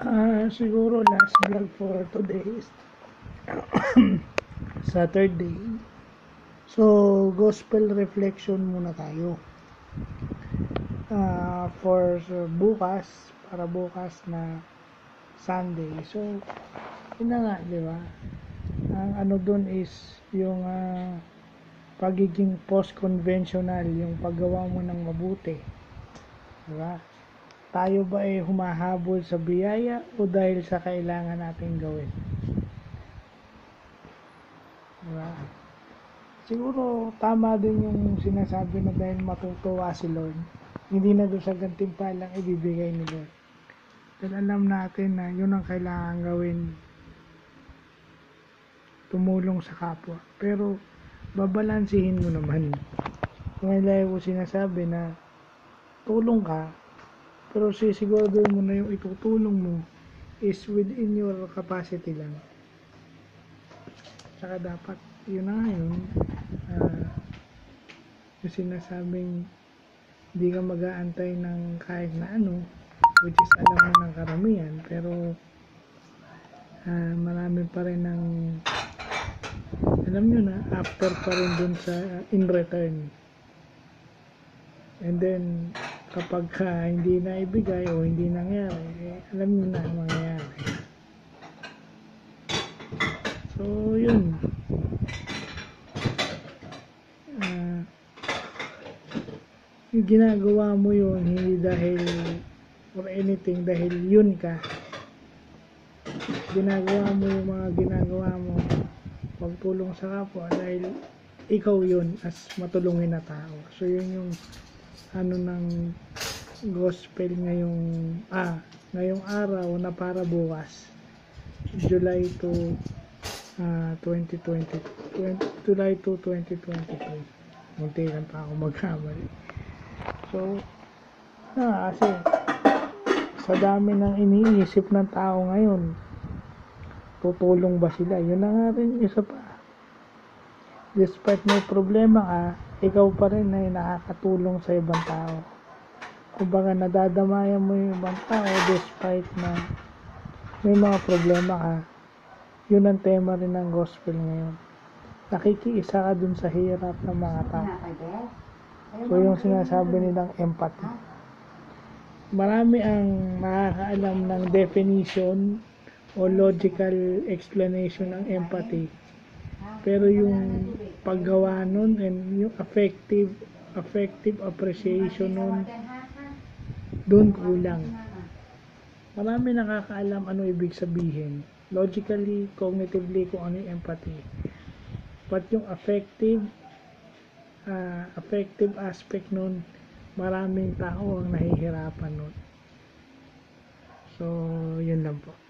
Ah, siguro last vlog for today is Saturday. So, gospel reflection muna tayo. Ah, for bukas, para bukas na Sunday. So, yun nga, di ba? Ang ano dun is yung ah, pagiging post-conventional, yung paggawa mo ng mabuti. Di ba? Tayo ba ay humahabol sa biyaya o dahil sa kailangan nating gawin? Diba? Siguro tama din yung sinasabi na dahil matutuwa si Lord, hindi na doon sa gantimpalang ibibigay ni Lord. Dahil alam natin na yun ang kailangan gawin tumulong sa kapwa. Pero babalansihin mo naman. Kung ko sinasabi na tulong ka, pero sisiguraduhin mo na yung itutulong mo is within your capacity lang. Saka dapat, yun na yun, ah, yung sinasabing hindi ka mag-aantay ng kahit na ano, which is alam mo ng karamihan, pero ah, marami pa rin ng alam nyo na, after pa rin dun sa in return. And then, kapag ka hindi na ibigay o hindi nangyari, eh, alam niyo na ang mangyayari. So, yun. Ah, yung ginagawa mo yun, hindi dahil or anything, dahil yun ka. Ginagawa mo yung mga ginagawa mo pagtulong sa kapwa dahil ikaw yun as matulungin na tao. So, yun yung ano ng gospel ngayong ah ngayong araw na para bukas. July 2 ah 2020 20, July 2 2022 munti lang pa ako magkamali. So na kasi sa dami ng iniisip ng tao ngayon tutulong ba sila? Yun na nga rin isa pa. Despite may problema ka ikaw pa rin ay nakakatulong sa ibang tao. Kumbaga nadadamayan mo yung ibang tao despite na may mga problema ka. Yun ang tema rin ng gospel ngayon. Nakikiisa ka dun sa hirap ng mga tao. So yung sinasabi nilang empathy. Marami ang nakakaalam ng definition o logical explanation ng empathy pero yung paggawa nun and yung effective effective appreciation nun doon kulang. Marami nakakaalam ano ibig sabihin. Logically, cognitively kung ano yung empathy. But yung effective uh, effective aspect nun maraming tao ang nahihirapan nun. So yun lang po